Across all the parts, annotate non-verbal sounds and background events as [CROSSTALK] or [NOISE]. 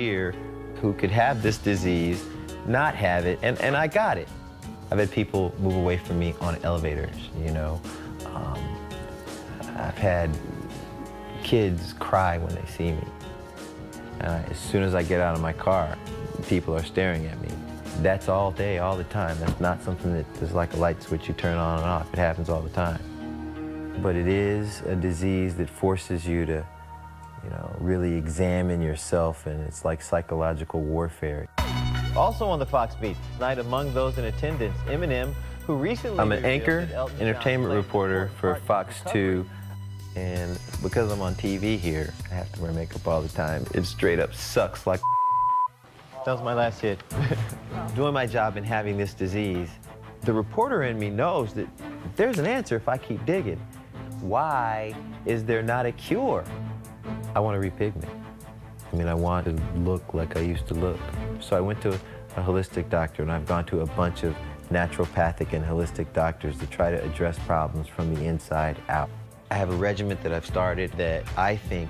here who could have this disease, not have it, and, and I got it. I've had people move away from me on elevators, you know. Um, I've had kids cry when they see me. Uh, as soon as I get out of my car, people are staring at me. That's all day, all the time. That's not something that is like a light switch you turn on and off. It happens all the time. But it is a disease that forces you to, really examine yourself, and it's like psychological warfare. Also on the Fox Beat, tonight among those in attendance, Eminem, who recently I'm an anchor, entertainment reporter for Fox 2, and because I'm on TV here, I have to wear makeup all the time. It straight up sucks like That was my last hit. [LAUGHS] Doing my job and having this disease, the reporter in me knows that there's an answer if I keep digging. Why is there not a cure? I want to repigment. I mean, I want to look like I used to look. So I went to a holistic doctor, and I've gone to a bunch of naturopathic and holistic doctors to try to address problems from the inside out. I have a regimen that I've started that I think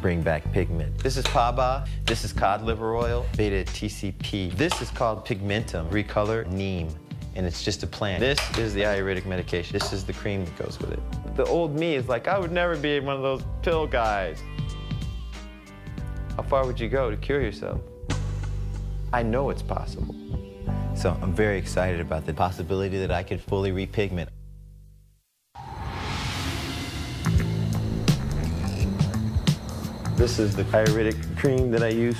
bring back pigment. This is Paba, this is cod liver oil, beta TCP. This is called Pigmentum, recolor neem, and it's just a plan. This is the Ayurvedic medication. This is the cream that goes with it. The old me is like, I would never be one of those pill guys. How far would you go to cure yourself? I know it's possible. So I'm very excited about the possibility that I could fully repigment. This is the Ayurvedic cream that I use.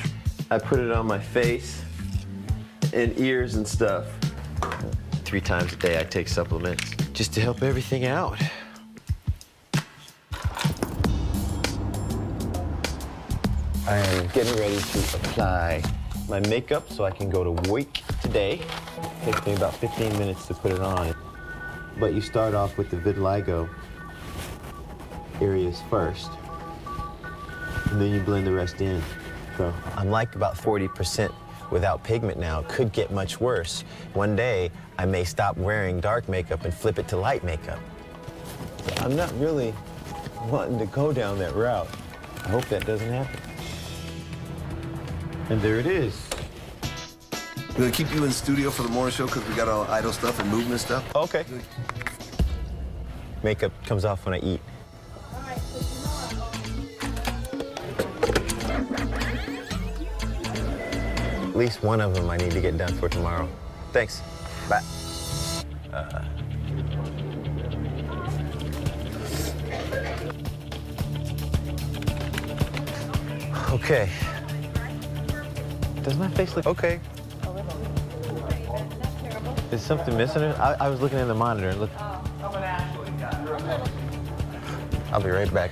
I put it on my face and ears and stuff. Three times a day I take supplements just to help everything out. I am getting ready to apply my makeup so I can go to work today. It takes me about 15 minutes to put it on. But you start off with the vitiligo areas first, and then you blend the rest in. So I'm like about 40% without pigment now. Could get much worse. One day, I may stop wearing dark makeup and flip it to light makeup. I'm not really wanting to go down that route. I hope that doesn't happen. And there it is. We're gonna keep you in studio for the morning show because we got all idol stuff and movement stuff. Okay. Makeup comes off when I eat. Least one of them I need to get done for tomorrow. Thanks. Bye. Uh, okay. Does my face look okay? Is something missing? I, I was looking in the monitor look. I'll be right back.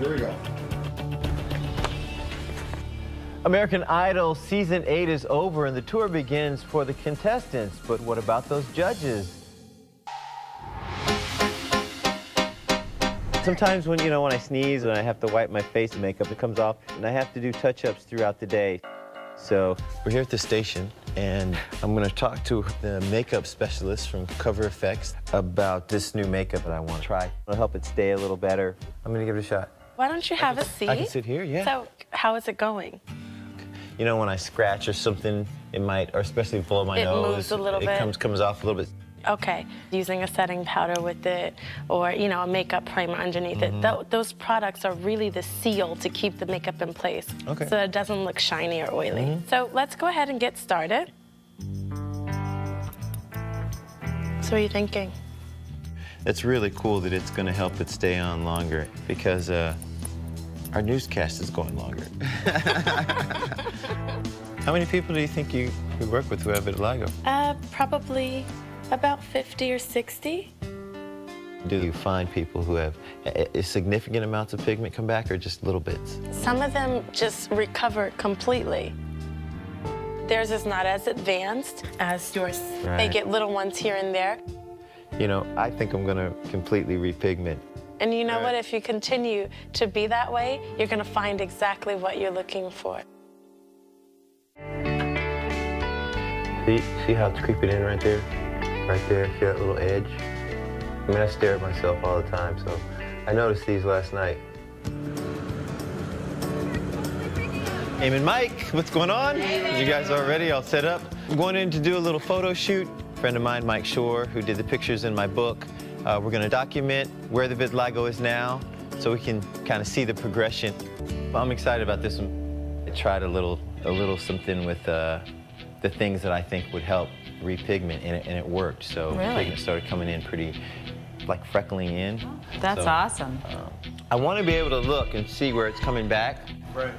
Here we go. American Idol season eight is over and the tour begins for the contestants. But what about those judges? Sometimes when, you know, when I sneeze and I have to wipe my face and makeup, it comes off, and I have to do touch-ups throughout the day. So we're here at the station, and I'm gonna talk to the makeup specialist from Cover FX about this new makeup that I wanna try. It'll help it stay a little better. I'm gonna give it a shot. Why don't you have a seat? I can sit here, yeah. So, how is it going? You know, when I scratch or something, it might, or especially below my It nose. moves a little it bit. comes comes off a little bit. Okay, using a setting powder with it, or you know, a makeup primer underneath Mm-hmm. it. Th- those products are really the seal to keep the makeup in place, Okay. so that it doesn't look shiny or oily. Mm-hmm. So let's go ahead and get started. So, what are you thinking? It's really cool that it's gonna help it stay on longer because uh, our newscast is going longer. [LAUGHS] How many people do you think you, you work with who have vitiligo? Uh, probably about 50 or 60. Do you find people who have a, a significant amounts of pigment come back or just little bits? Some of them just recover completely. Theirs is not as advanced as yours. They get little ones here and there. You know, I think I'm gonna completely repigment. And you know Right. what? If you continue to be that way, you're going to find exactly what you're looking for. See, see how it's creeping in right there? Right there, see that little edge? I mean, I stare at myself all the time, so I noticed these last night. Aim and Mike, what's going on? You guys all ready? All set up? I'm going in to do a little photo shoot. A friend of mine, Mike Shore, who did the pictures in my book. Uh, we're going to document where the vitiligo is now so we can kind of see the progression. I'm excited about this one. I tried a little, a little something with uh, the things that I think would help repigment, and it, and it worked. So Really? pigment started coming in pretty, like freckling in. That's So, awesome. um, I want to be able to look and see where it's coming back. Right.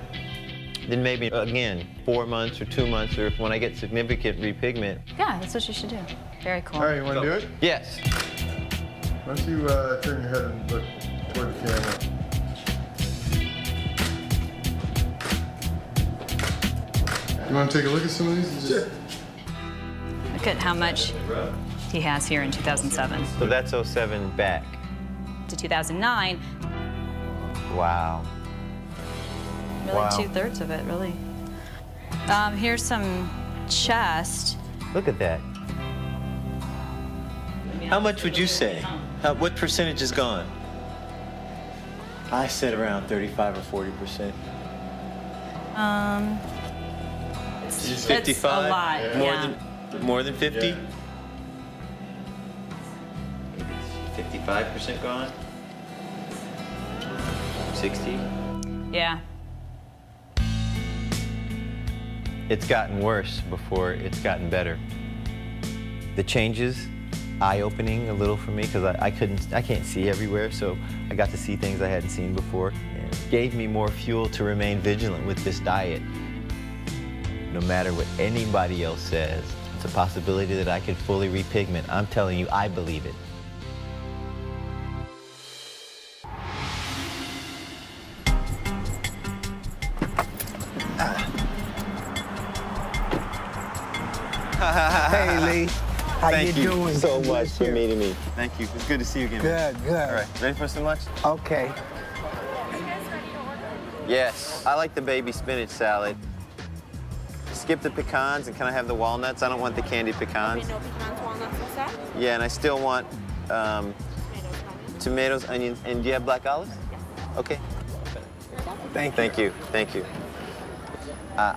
Then maybe, again, four months or two months, or if when I get significant repigment. Yeah, that's what you should do. Very cool. All right, you want to do it? Yes. Why don't you uh, turn your head and look toward the camera? You want to take a look at some of these? Sure. Look at how much he has here in 2007 So that's 07 back. to 2009. Wow. Really, Wow. two thirds of it, really. Um, here's some chest. Look at that. How much would you say? How, what percentage is gone? I said around 35 or 40 percent. Um, It's It's a lot, More yeah. than more than 50. Yeah. Maybe 55 percent gone. 60. yeah. It's gotten worse before it's gotten better. The changes, eye-opening a little for me because I, I couldn't, I can't see everywhere, so I got to see things I hadn't seen before. And it gave me more fuel to remain vigilant with this diet. No matter what anybody else says, it's a possibility that I could fully repigment. I'm telling you, I believe it. Hey Lee, how Thank you you doing? so Good much for meeting me. Thank you. It's good to see you again. Good, good. All right, ready for some lunch? Okay. Yes. I like the baby spinach salad. Skip the pecans and can I have the walnuts? I don't want the candied pecans. No pecans, walnuts instead? Yeah, and I still want um, tomatoes, onions, and do you have black olives? Yes. Okay. Thank you. Thank you. Thank you.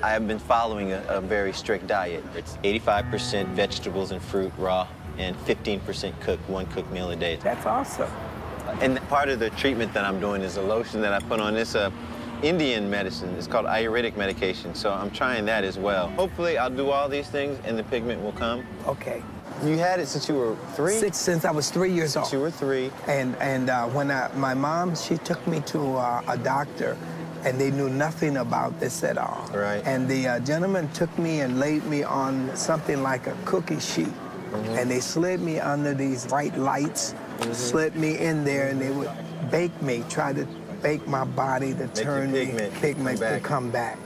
I have been following a, a very strict diet. It's 85% vegetables and fruit raw and 15% cooked, one cooked meal a day. That's awesome. And part of the treatment that I'm doing is a lotion that I put on this uh, Indian medicine. It's called Ayurvedic medication. So I'm trying that as well. Hopefully I'll do all these things and the pigment will come. Okay. You had it since you were three? Since, since I was three years old. Since you were three. And and uh, when I, my mom, she took me to uh, a doctor, and they knew nothing about this at all. Right. And the uh, gentleman took me and laid me on something like a cookie sheet, Mm-hmm. and they slid me under these bright lights, slid me in there, and they would bake me, try to bake my body to your turn me pigment come pigment to come back.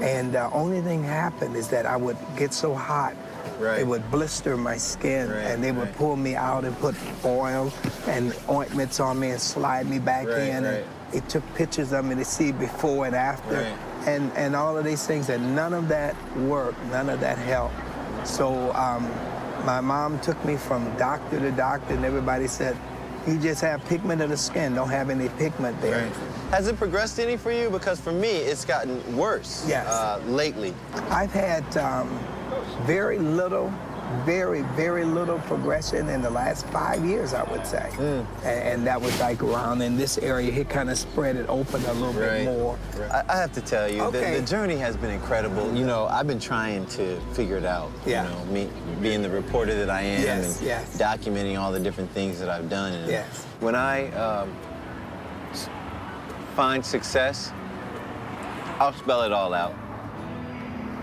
And the only thing happened is that I would get so hot. Right. It would blister my skin, Right, and they would right. pull me out and put oil and ointments on me and slide me back Right, in. right. And they took pictures of me to see before and after, Right. and and all of these things. And none of that worked. None of that helped. So um, my mom took me from doctor to doctor, and everybody said, "You just have pigment of the skin. Don't have any pigment there." Has it progressed any for you? Because for me, it's gotten worse Yes. uh, lately. I've had um, very little, very, very little progression in the last five years, I would say. Mm. And, and that was like around in this area. He kind of spread it open a little bit more. I, I have to tell you, Okay. the, the journey has been incredible. You know, I've been trying to figure it out. Yeah. You know, me being the reporter that I am Yes, and yes. documenting all the different things that I've done. And Yes. When I um, find success, I'll spell it all out.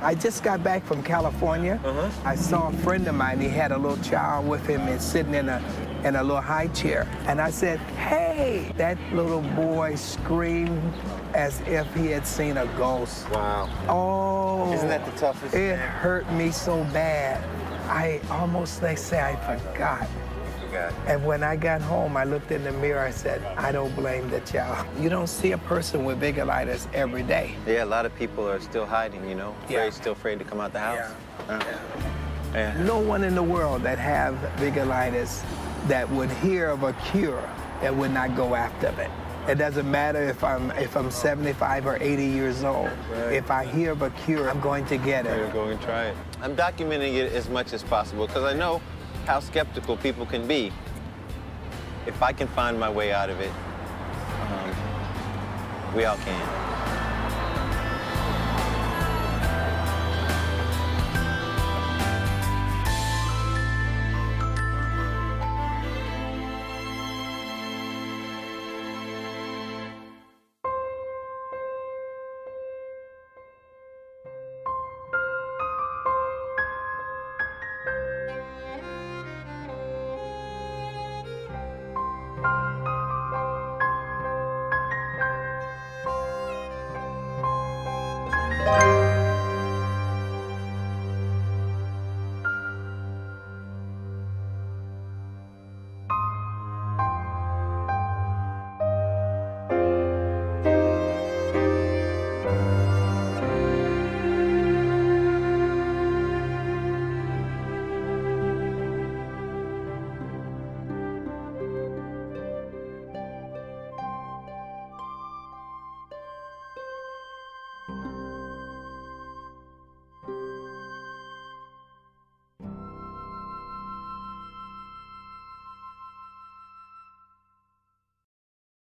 I just got back from California. Uh-huh. I saw a friend of mine. He had a little child with him and sitting in a in a little high chair. And I said, "Hey!" That little boy screamed as if he had seen a ghost. Wow. Oh. Isn't that the toughest It hurt me so bad. I almost, they say, I forgot. And when I got home, I looked in the mirror, I said, I don't blame the child. You don't see a person with vitiligo every day. Yeah, a lot of people are still hiding, you know? Yeah. Afraid, still afraid to come out the house. Yeah. Uh, yeah. No one in the world that have vitiligo that would hear of a cure and would not go after it. It doesn't matter if I'm if I'm 75 or 80 years old. Right. If I hear of a cure, I'm going to get it. You're going to try it. I'm documenting it as much as possible because I know how skeptical people can be. If I can find my way out of it, um, we all can.